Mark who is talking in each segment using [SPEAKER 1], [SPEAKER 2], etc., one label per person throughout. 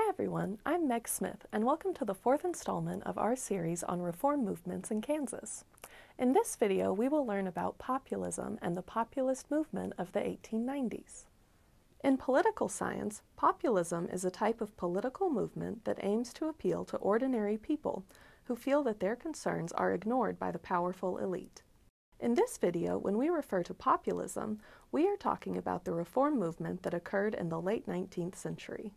[SPEAKER 1] Hi everyone, I'm Meg Smith, and welcome to the fourth installment of our series on reform movements in Kansas. In this video, we will learn about populism and the populist movement of the 1890s. In political science, populism is a type of political movement that aims to appeal to ordinary people who feel that their concerns are ignored by the powerful elite. In this video, when we refer to populism, we are talking about the reform movement that occurred in the late 19th century.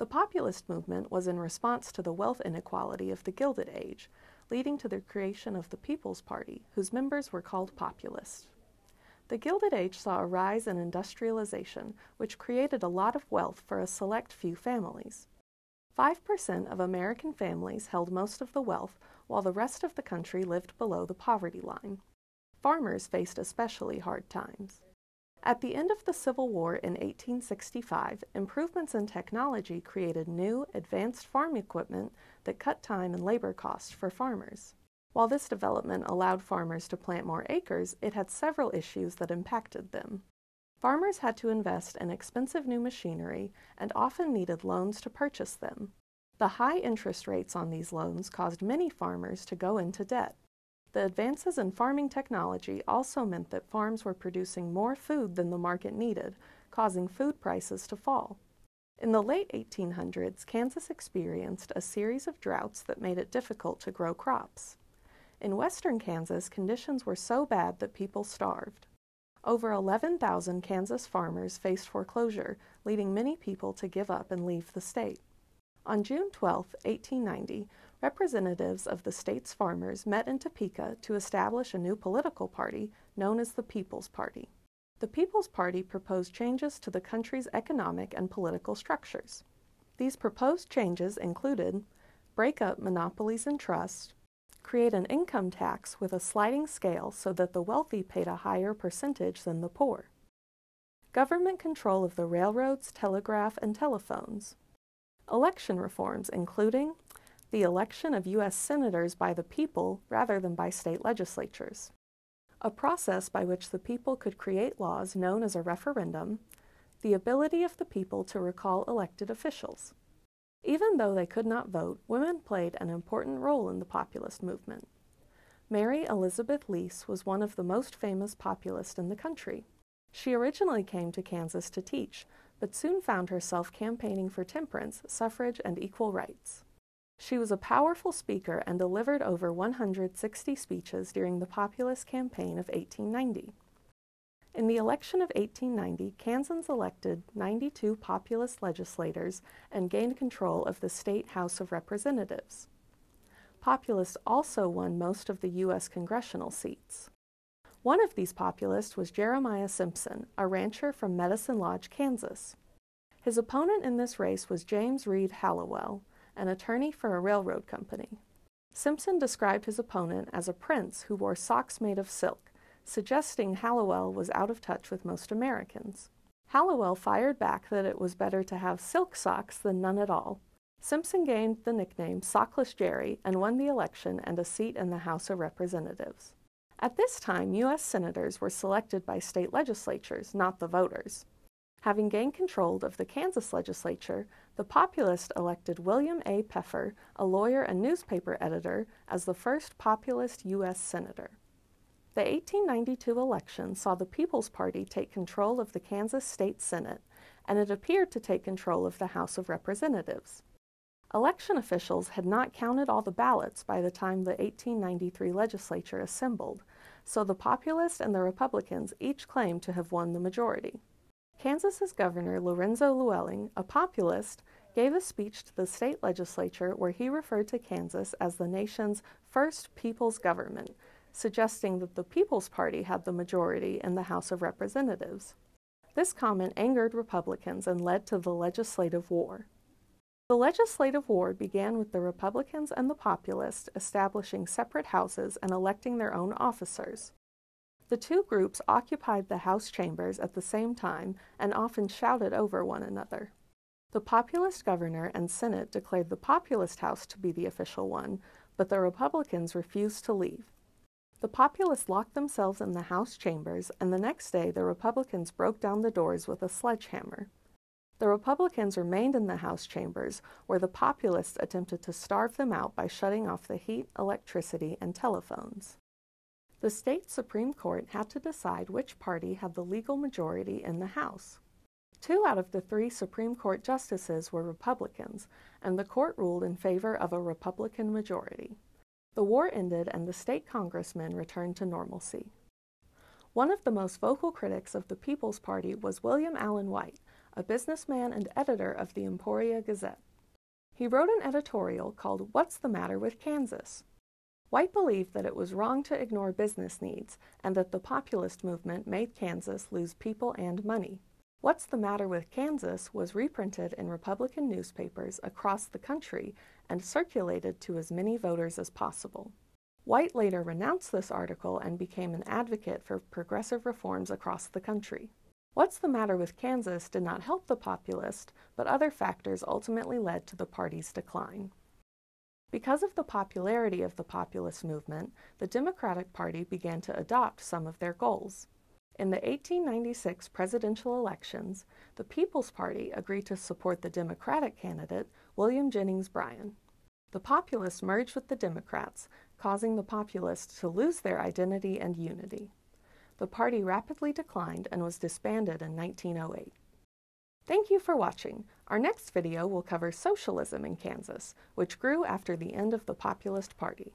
[SPEAKER 1] The populist movement was in response to the wealth inequality of the Gilded Age, leading to the creation of the People's Party, whose members were called populists. The Gilded Age saw a rise in industrialization, which created a lot of wealth for a select few families. 5% of American families held most of the wealth, while the rest of the country lived below the poverty line. Farmers faced especially hard times. At the end of the Civil War in 1865, improvements in technology created new, advanced farm equipment that cut time and labor costs for farmers. While this development allowed farmers to plant more acres, it had several issues that impacted them. Farmers had to invest in expensive new machinery and often needed loans to purchase them. The high interest rates on these loans caused many farmers to go into debt. The advances in farming technology also meant that farms were producing more food than the market needed, causing food prices to fall. In the late 1800s, Kansas experienced a series of droughts that made it difficult to grow crops. In western Kansas, conditions were so bad that people starved. Over 11,000 Kansas farmers faced foreclosure, leading many people to give up and leave the state. On June 12, 1890, representatives of the state's farmers met in Topeka to establish a new political party known as the People's Party. The People's Party proposed changes to the country's economic and political structures. These proposed changes included break up monopolies and trusts, create an income tax with a sliding scale so that the wealthy paid a higher percentage than the poor, government control of the railroads, telegraph, and telephones, election reforms including the election of U.S. senators by the people rather than by state legislatures, a process by which the people could create laws known as a referendum, the ability of the people to recall elected officials. Even though they could not vote, women played an important role in the populist movement. Mary Elizabeth Lease was one of the most famous populists in the country. She originally came to Kansas to teach, but soon found herself campaigning for temperance, suffrage, and equal rights. She was a powerful speaker and delivered over 160 speeches during the populist campaign of 1890. In the election of 1890, Kansans elected 92 populist legislators and gained control of the state House of Representatives. Populists also won most of the U.S. congressional seats. One of these populists was Jeremiah Simpson, a rancher from Medicine Lodge, Kansas. His opponent in this race was James Reed Hallowell, an attorney for a railroad company. Simpson described his opponent as a prince who wore socks made of silk, suggesting Hallowell was out of touch with most Americans. Hallowell fired back that it was better to have silk socks than none at all. Simpson gained the nickname Sockless Jerry and won the election and a seat in the House of Representatives. At this time, U.S. senators were selected by state legislatures, not the voters. Having gained control of the Kansas legislature, the Populist elected William A. Peffer, a lawyer and newspaper editor, as the first populist U.S. Senator. The 1892 election saw the People's Party take control of the Kansas State Senate, and it appeared to take control of the House of Representatives. Election officials had not counted all the ballots by the time the 1893 legislature assembled, so the Populists and the Republicans each claimed to have won the majority. Kansas's governor Lorenzo Lewelling, a populist, gave a speech to the state legislature where he referred to Kansas as the nation's first people's government, suggesting that the People's Party had the majority in the House of Representatives. This comment angered Republicans and led to the legislative war. The legislative war began with the Republicans and the Populists establishing separate houses and electing their own officers. The two groups occupied the House chambers at the same time and often shouted over one another. The Populist governor and Senate declared the Populist House to be the official one, but the Republicans refused to leave. The Populists locked themselves in the House chambers, and the next day the Republicans broke down the doors with a sledgehammer. The Republicans remained in the House chambers, where the populists attempted to starve them out by shutting off the heat, electricity, and telephones. The state Supreme Court had to decide which party had the legal majority in the House. Two out of the three Supreme Court justices were Republicans, and the court ruled in favor of a Republican majority. The war ended and the state congressmen returned to normalcy. One of the most vocal critics of the People's Party was William Allen White, a businessman and editor of the Emporia Gazette. He wrote an editorial called What's the Matter with Kansas? White believed that it was wrong to ignore business needs and that the populist movement made Kansas lose people and money. What's the Matter with Kansas was reprinted in Republican newspapers across the country and circulated to as many voters as possible. White later renounced this article and became an advocate for progressive reforms across the country. What's the Matter with Kansas did not help the populist, but other factors ultimately led to the party's decline. Because of the popularity of the populist movement, the Democratic Party began to adopt some of their goals. In the 1896 presidential elections, the People's Party agreed to support the Democratic candidate, William Jennings Bryan. The populists merged with the Democrats, causing the populists to lose their identity and unity. The party rapidly declined and was disbanded in 1908. Thank you for watching. Our next video will cover socialism in Kansas, which grew after the end of the Populist Party.